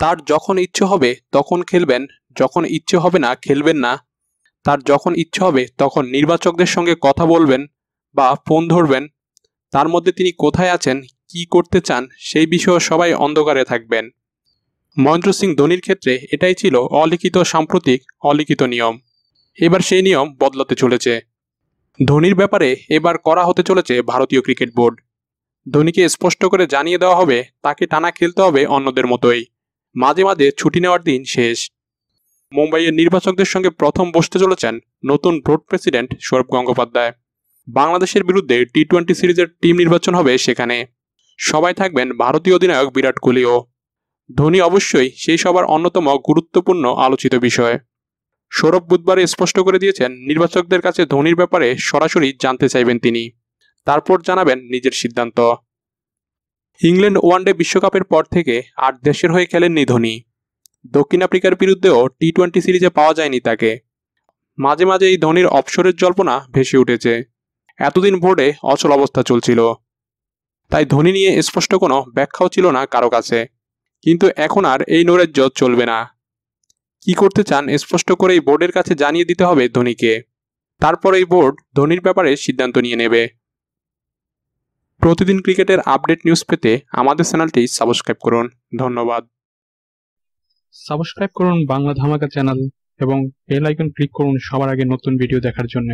তার যখন ইচ্ছে হবে তখন খেলবেন, যখন ইচ্ছে হবে না খেলবেন না। তার যখন ইচ্ছে হবে তখন নির্বাচকদের সঙ্গে কথা বলবেন বা ফোন ধরবেন। তার মধ্যে তিনি কোথায় আছেন, কি করতে চান, সেই বিষয়ে সবাই অন্ধকারে থাকবেন। মহেন্দ্র সিং ধোনির ক্ষেত্রে এটাই ছিল অলিখিত সাম্প্রতিক, অলিখিত নিয়ম। এবার সেই নিয়ম বদলাতে চলেছে। ধোনির ব্যাপারে এবার করা হতে চলেছে ভারতীয় ক্রিকেট বোর্ড। ধোনিকে স্পষ্ট করে জানিয়ে দেওয়া হবে, তাকে টানা খেলতে হবে অন্যদের মতোই। মাঝে মাঝে ছুটি নেওয়ার দিন শেষ। মুম্বাইয়ের নির্বাচকদের সঙ্গে প্রথম বসতে চলেছেন নতুন বোর্ড প্রেসিডেন্ট সৌরভ গঙ্গোপাধ্যায়। বাংলাদেশের বিরুদ্ধে টি টোয়েন্টি সিরিজের টিম নির্বাচন হবে সেখানে। সবাই থাকবেন ভারতীয় অধিনায়ক বিরাট কোহলিও। ধোনি অবশ্যই সেই সবার অন্যতম গুরুত্বপূর্ণ আলোচিত বিষয়। সৌরভ বুধবারে স্পষ্ট করে দিয়েছেন, নির্বাচকদের কাছে ধোনির ব্যাপারে সরাসরি জানতে চাইবেন তিনি। তারপর জানাবেন নিজের সিদ্ধান্ত। ইংল্যান্ড ওয়ানডে বিশ্বকাপের পর থেকে আর দেশের হয়ে খেলেননি ধোনি। দক্ষিণ আফ্রিকার বিরুদ্ধেও টি টোয়েন্টি সিরিজে পাওয়া যায়নি তাকে। মাঝে মাঝে এই ধোনির অবসরের জল্পনা ভেসে উঠেছে। এতদিন বোর্ডে অচল অবস্থা চলছিল। তাই ধোনি নিয়ে স্পষ্ট কোনো ব্যাখ্যাও ছিল না কারও কাছে। কিন্তু এখন আর এই নৈরাজ্য চলবে না। কি করতে চান স্পষ্ট করে এই বোর্ডের কাছে জানিয়ে দিতে হবে ধোনিকে। তারপর এই বোর্ড ধোনির ব্যাপারে সিদ্ধান্ত নিয়ে নেবে। প্রতিদিন ক্রিকেটের আপডেট নিউজ পেতে আমাদের চ্যানেলটি সাবস্ক্রাইব করুন। ধন্যবাদ। সাবস্ক্রাইব করুন বাংলা ধামাকা চ্যানেল এবং বেল আইকন ক্লিক করুন সবার আগে নতুন ভিডিও দেখার জন্য।